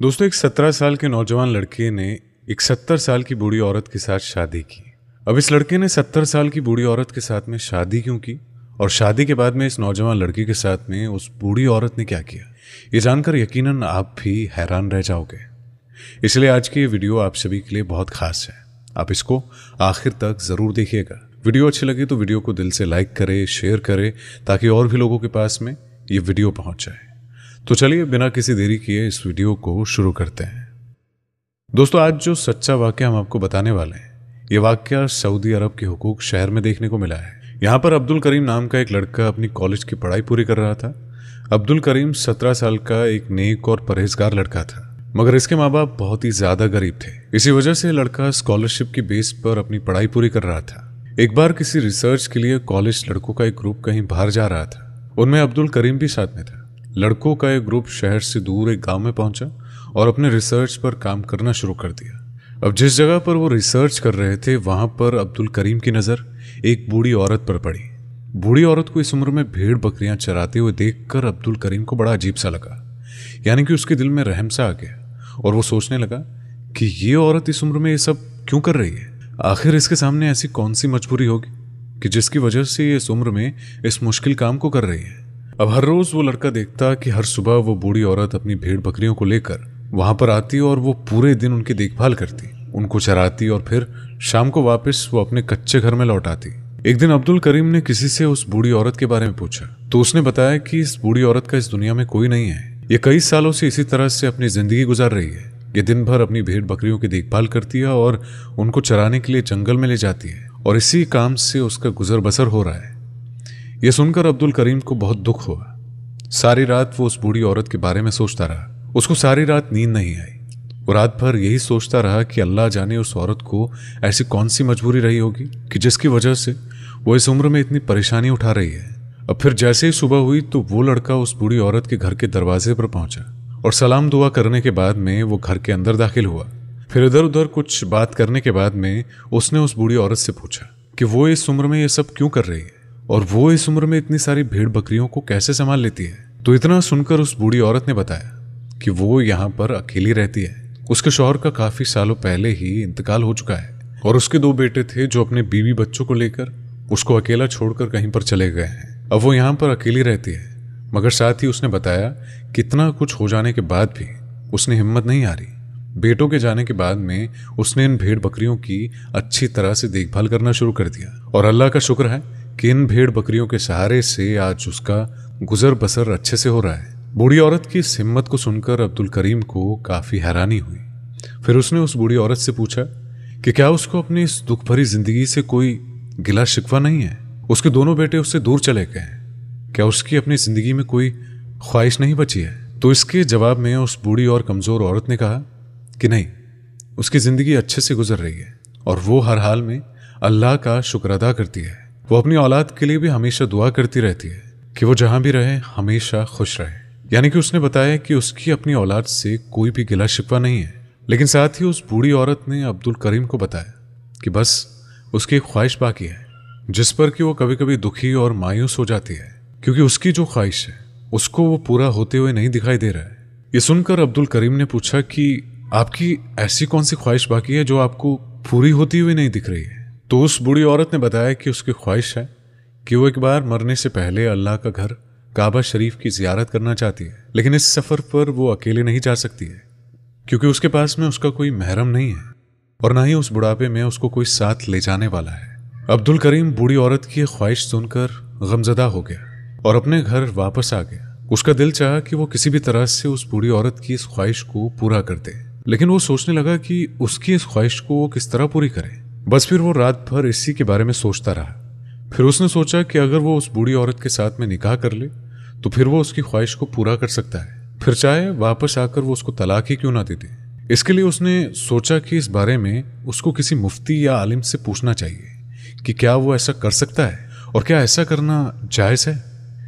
दोस्तों, एक सत्रह साल के नौजवान लड़के ने एक सत्तर साल की बूढ़ी औरत के साथ शादी की। अब इस लड़के ने सत्तर साल की बूढ़ी औरत के साथ में शादी क्यों की? और शादी के बाद में इस नौजवान लड़की के साथ में उस बूढ़ी औरत ने क्या किया? ये जानकर यकीनन आप भी हैरान रह जाओगे। इसलिए आज की ये वीडियो आप सभी के लिए बहुत खास है। आप इसको आखिर तक ज़रूर देखिएगा। वीडियो अच्छी लगी तो वीडियो को दिल से लाइक करें, शेयर करें, ताकि और भी लोगों के पास में ये वीडियो पहुँच जाए। तो चलिए बिना किसी देरी किए इस वीडियो को शुरू करते हैं। दोस्तों, आज जो सच्चा वाक्य हम आपको बताने वाले हैं, ये वाक्य सऊदी अरब के हुकूक शहर में देखने को मिला है। यहाँ पर अब्दुल करीम नाम का एक लड़का अपनी कॉलेज की पढ़ाई पूरी कर रहा था। अब्दुल करीम सत्रह साल का एक नेक और परहेजगार लड़का था, मगर इसके माँ बाप बहुत ही ज़्यादा गरीब थे। इसी वजह से लड़का स्कॉलरशिप की बेस पर अपनी पढ़ाई पूरी कर रहा था। एक बार किसी रिसर्च के लिए कॉलेज लड़कों का एक ग्रुप कहीं बाहर जा रहा था। उनमें अब्दुल करीम भी साथ में था। लड़कों का एक ग्रुप शहर से दूर एक गाँव में पहुँचा और अपने रिसर्च पर काम करना शुरू कर दिया। अब जिस जगह पर वो रिसर्च कर रहे थे, वहाँ पर अब्दुल करीम की नज़र एक बूढ़ी औरत पर पड़ी। बूढ़ी औरत को इस उम्र में भेड़ बकरियाँ चराते हुए देखकर अब्दुल करीम को बड़ा अजीब सा लगा, यानी कि उसके दिल में रहम सा आ गया और वो सोचने लगा कि ये औरत इस उम्र में ये सब क्यों कर रही है? आखिर इसके सामने ऐसी कौन सी मजबूरी होगी कि जिसकी वजह से ये इस उम्र में इस मुश्किल काम को कर रही है? अब हर रोज वो लड़का देखता कि हर सुबह वो बूढ़ी औरत अपनी भेड़ बकरियों को लेकर वहाँ पर आती और वो पूरे दिन उनकी देखभाल करती, उनको चराती और फिर शाम को वापस वो अपने कच्चे घर में लौट आती। एक दिन अब्दुल करीम ने किसी से उस बूढ़ी औरत के बारे में पूछा तो उसने बताया कि इस बूढ़ी औरत का इस दुनिया में कोई नहीं है। ये कई सालों से इसी तरह से अपनी ज़िंदगी गुजार रही है। ये दिन भर अपनी भेड़ बकरियों की देखभाल करती है और उनको चराने के लिए जंगल में ले जाती है और इसी काम से उसका गुजर बसर हो रहा है। यह सुनकर अब्दुल करीम को बहुत दुख हुआ। सारी रात वो उस बूढ़ी औरत के बारे में सोचता रहा। उसको सारी रात नींद नहीं आई। वो रात भर यही सोचता रहा कि अल्लाह जाने उस औरत को ऐसी कौन सी मजबूरी रही होगी कि जिसकी वजह से वो इस उम्र में इतनी परेशानी उठा रही है। अब फिर जैसे ही सुबह हुई तो वो लड़का उस बूढ़ी औरत के घर के दरवाजे पर पहुँचा और सलाम दुआ करने के बाद में वो घर के अंदर दाखिल हुआ। फिर इधर उधर कुछ बात करने के बाद में उसने उस बूढ़ी औरत से पूछा कि वो इस उम्र में ये सब क्यों कर रही है? और वो इस उम्र में इतनी सारी भेड़ बकरियों को कैसे संभाल लेती है? तो इतना सुनकर उस बूढ़ी औरत ने बताया कि वो यहाँ पर अकेली रहती है। उसके शौहर का काफ़ी सालों पहले ही इंतकाल हो चुका है और उसके दो बेटे थे जो अपने बीवी बच्चों को लेकर उसको अकेला छोड़कर कहीं पर चले गए हैं। अब वो यहाँ पर अकेली रहती है। मगर साथ ही उसने बताया कितना कुछ हो जाने के बाद भी उसने हिम्मत नहीं हारी। बेटों के जाने के बाद में उसने इन भेड़ बकरियों की अच्छी तरह से देखभाल करना शुरू कर दिया। और अल्लाह का शुक्र है कि इन भेड़ बकरियों के सहारे से आज उसका गुजर बसर अच्छे से हो रहा है? बूढ़ी औरत की इस हिम्मत को सुनकर अब्दुल करीम को काफ़ी हैरानी हुई। फिर उसने उस बूढ़ी औरत से पूछा कि क्या उसको अपनी इस दुख भरी ज़िंदगी से कोई गिला शिकवा नहीं है? उसके दोनों बेटे उससे दूर चले गए हैं। क्या उसकी अपनी ज़िंदगी में कोई ख्वाहिश नहीं बची है? तो इसके जवाब में उस बूढ़ी और कमज़ोर औरत ने कहा कि नहीं, उसकी ज़िंदगी अच्छे से गुजर रही है और वो हर हाल में अल्लाह का शुक्र अदा करती है। वो अपनी औलाद के लिए भी हमेशा दुआ करती रहती है कि वो जहाँ भी रहे, हमेशा खुश रहे। यानी कि उसने बताया कि उसकी अपनी औलाद से कोई भी गिला शिकवा नहीं है। लेकिन साथ ही उस बूढ़ी औरत ने अब्दुल करीम को बताया कि बस, उसकी एक ख्वाहिश बाकी है, जिस पर कि वो कभी कभी दुखी और मायूस हो जाती है। क्योंकि उसकी जो ख्वाहिश है, उसको वो पूरा होते हुए नहीं दिखाई दे रहा है। ये सुनकर अब्दुल करीम ने पूछा कि आपकी ऐसी कौन सी ख्वाहिश बाकी है जो आपको पूरी होती हुई नहीं दिख रही है? तो उस बूढ़ी औरत ने बताया कि उसकी ख्वाहिश है कि वो एक बार मरने से पहले अल्लाह का घर काबा शरीफ की जियारत करना चाहती है, लेकिन इस सफ़र पर वो अकेले नहीं जा सकती है, क्योंकि उसके पास में उसका कोई महरम नहीं है और ना ही उस बुढ़ापे में उसको कोई साथ ले जाने वाला है। अब्दुल करीम बूढ़ी औरत की ख्वाहिश सुनकर गमजदा हो गया और अपने घर वापस आ गया। उसका दिल चाहा कि वो किसी भी तरह से उस बूढ़ी औरत की इस ख्वाहिश को पूरा कर दे, लेकिन वो सोचने लगा कि उसकी इस ख्वाहिश को वो किस तरह पूरी करे। बस फिर वो रात भर इसी के बारे में सोचता रहा। फिर उसने सोचा कि अगर वो उस बूढ़ी औरत के साथ में निकाह कर ले तो फिर वो उसकी ख्वाहिश को पूरा कर सकता है। फिर चाहे वापस आकर वो उसको तलाक ही क्यों ना दे दे। इसके लिए उसने सोचा कि इस बारे में उसको किसी मुफ्ती या आलिम से पूछना चाहिए कि क्या वो ऐसा कर सकता है और क्या ऐसा करना जायज़ है।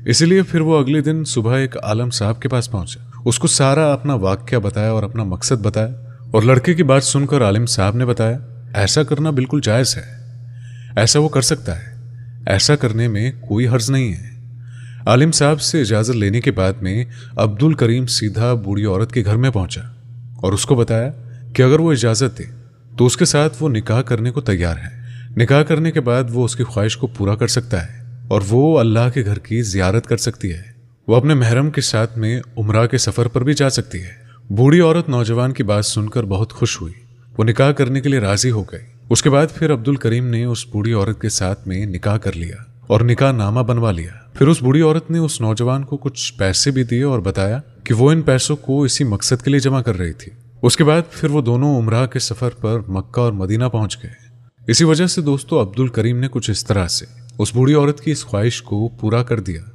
इसलिए फिर वो अगले दिन सुबह एक आलम साहब के पास पहुँचा। उसको सारा अपना वाक्य बताया और अपना मकसद बताया और लड़के की बात सुनकर आलिम साहब ने बताया ऐसा करना बिल्कुल जायज़ है। ऐसा वो कर सकता है। ऐसा करने में कोई हर्ज नहीं है। आलिम साहब से इजाज़त लेने के बाद में अब्दुल करीम सीधा बूढ़ी औरत के घर में पहुँचा और उसको बताया कि अगर वो इजाज़त दे तो उसके साथ वो निकाह करने को तैयार है। निकाह करने के बाद वो उसकी ख्वाहिश को पूरा कर सकता है और वो अल्लाह के घर की जियारत कर सकती है। वो अपने महरम के साथ में उमरा के सफ़र पर भी जा सकती है। बूढ़ी औरत नौजवान की बात सुनकर बहुत खुश हुई। वो निकाह करने के लिए राज़ी हो गई उसके बाद फिर अब्दुल करीम ने उस बूढ़ी औरत के साथ में निकाह कर लिया और निकाह नामा बनवा लिया। फिर उस बूढ़ी औरत ने उस नौजवान को कुछ पैसे भी दिए और बताया कि वो इन पैसों को इसी मकसद के लिए जमा कर रही थी। उसके बाद फिर वो दोनों उमरा के सफ़र पर मक्का और मदीना पहुँच गए। इसी वजह से दोस्तों, अब्दुल करीम ने कुछ इस तरह से उस बूढ़ी औरत की इस ख्वाहिश को पूरा कर दिया।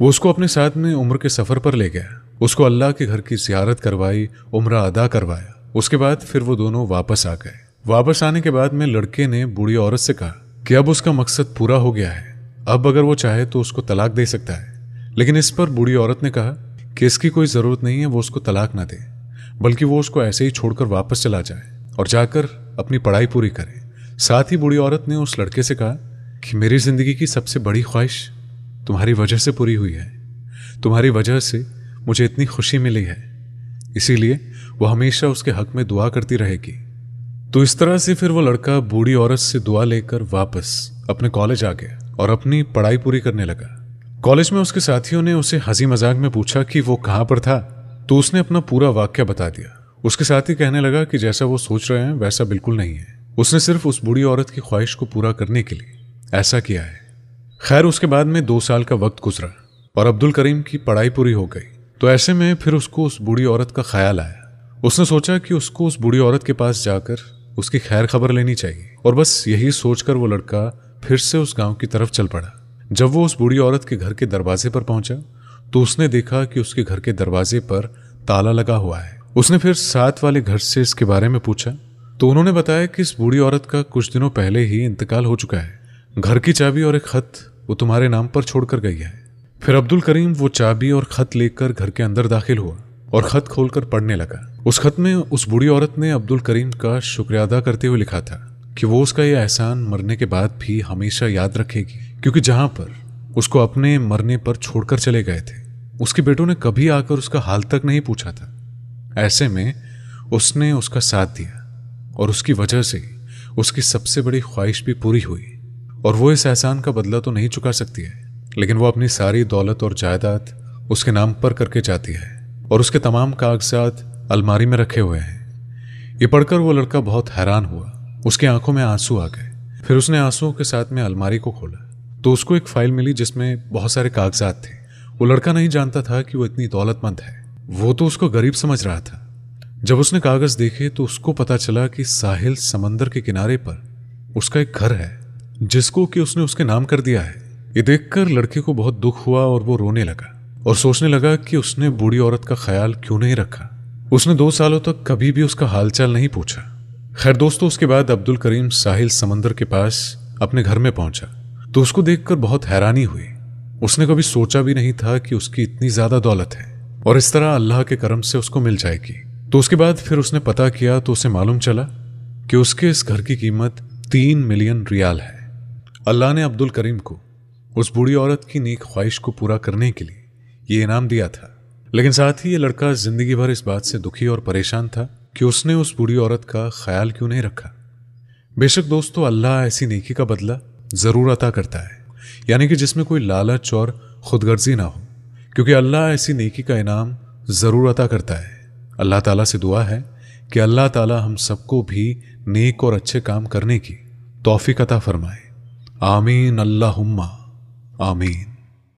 वो उसको अपने साथ में उम्र के सफ़र पर ले गया। उसको अल्लाह के घर की जियारत करवाई, उम्र अदा करवाया। उसके बाद फिर वो दोनों वापस आ गए। वापस आने के बाद में लड़के ने बूढ़ी औरत से कहा कि अब उसका मकसद पूरा हो गया है। अब अगर वो चाहे तो उसको तलाक दे सकता है। लेकिन इस पर बूढ़ी औरत ने कहा कि इसकी कोई ज़रूरत नहीं है, वो उसको तलाक ना दे, बल्कि वो उसको ऐसे ही छोड़कर वापस चला जाए और जाकर अपनी पढ़ाई पूरी करे। साथ ही बूढ़ी औरत ने उस लड़के से कहा कि मेरी ज़िंदगी की सबसे बड़ी ख्वाहिश तुम्हारी वजह से पूरी हुई है। तुम्हारी वजह से मुझे इतनी खुशी मिली है। इसीलिए वो हमेशा उसके हक में दुआ करती रहेगी। तो इस तरह से फिर वो लड़का बूढ़ी औरत से दुआ लेकर वापस अपने कॉलेज आ गया और अपनी पढ़ाई पूरी करने लगा। कॉलेज में उसके साथियों ने उसे हँसी मज़ाक में पूछा कि वो कहाँ पर था तो उसने अपना पूरा वाक्य बता दिया। उसके साथी कहने लगा कि जैसा वो सोच रहे हैं, वैसा बिल्कुल नहीं है। उसने सिर्फ़ उस बूढ़ी औरत की ख्वाहिश को पूरा करने के लिए ऐसा किया है। खैर, उसके बाद में दो साल का वक्त गुजरा और अब्दुल करीम की पढ़ाई पूरी हो गई। तो ऐसे में फिर उसको उस बूढ़ी औरत का ख्याल आया। उसने सोचा कि उसको उस बूढ़ी औरत के पास जाकर उसकी खैर खबर लेनी चाहिए। और बस यही सोचकर वो लड़का फिर से उस गाँव की तरफ़ चल पड़ा। जब वो उस बूढ़ी औरत के घर के दरवाजे पर पहुँचा तो उसने देखा कि उसके घर के दरवाजे पर ताला लगा हुआ है। उसने फिर साथ वाले घर से इसके बारे में पूछा तो उन्होंने बताया कि इस बूढ़ी औरत का कुछ दिनों पहले ही इंतकाल हो चुका है। घर की चाबी और एक खत वो तुम्हारे नाम पर छोड़कर गई है। फिर अब्दुल करीम वो चाबी और खत लेकर घर के अंदर दाखिल हुआ और खत खोलकर पढ़ने लगा। उस खत में उस बूढ़ी औरत ने अब्दुल करीम का शुक्रिया अदा करते हुए लिखा था कि वो उसका ये एहसान मरने के बाद भी हमेशा याद रखेगी, क्योंकि जहाँ पर उसको अपने मरने पर छोड़कर चले गए थे, उसके बेटों ने कभी आकर उसका हाल तक नहीं पूछा था। ऐसे में उसने उसका साथ दिया, और उसकी वजह से उसकी सबसे बड़ी ख्वाहिश भी पूरी हुई, और वो इस एहसान का बदला तो नहीं चुका सकती है, लेकिन वो अपनी सारी दौलत और जायदाद उसके नाम पर करके जाती है, और उसके तमाम कागजात अलमारी में रखे हुए हैं। ये पढ़कर वो लड़का बहुत हैरान हुआ। उसकी आँखों में आँसू आ गए। फिर उसने आंसुओं के साथ में अलमारी को खोला। तो उसको एक फ़ाइल मिली जिसमें बहुत सारे कागजात थे। वो लड़का नहीं जानता था कि वो इतनी दौलतमंद है। वो तो उसको गरीब समझ रहा था। जब उसने कागज़ देखे तो उसको पता चला कि साहिल समंदर के किनारे पर उसका एक घर है, जिसको कि उसने उसके नाम कर दिया है। ये देखकर लड़के को बहुत दुख हुआ और वो रोने लगा। और सोचने लगा कि उसने बूढ़ी औरत का ख्याल क्यों नहीं रखा। उसने दो सालों तक कभी भी उसका हालचाल नहीं पूछा। खैर दोस्तों, उसके बाद अब्दुल करीम साहिल समंदर के पास अपने घर में पहुँचा। तो उसको देखकर बहुत हैरानी हुई। उसने कभी सोचा भी नहीं था कि उसकी इतनी ज़्यादा दौलत है और इस तरह अल्लाह के करम से उसको मिल जाएगी। तो उसके बाद फिर उसने पता किया तो उसे मालूम चला कि उसके इस घर की कीमत तीन मिलियन रियाल है। अल्लाह ने अब्दुल करीम को उस बूढ़ी औरत की नेक ख्वाहिश को पूरा करने के लिए ये इनाम दिया था। लेकिन साथ ही ये लड़का ज़िंदगी भर इस बात से दुखी और परेशान था कि उसने उस बूढ़ी औरत का ख्याल क्यों नहीं रखा। बेशक दोस्तों, अल्लाह ऐसी नेकी का बदला ज़रूर अता करता है, यानी कि जिसमें कोई लालच और खुदगर्जी ना हो, क्योंकि अल्लाह ऐसी नेकी का इनाम ज़रूर अता करता है। अल्लाह ताला से दुआ है कि अल्लाह ताला हम सबको भी नेक और अच्छे काम करने की तौफीक अता फरमाए। आमीन अल्लाह आमीन।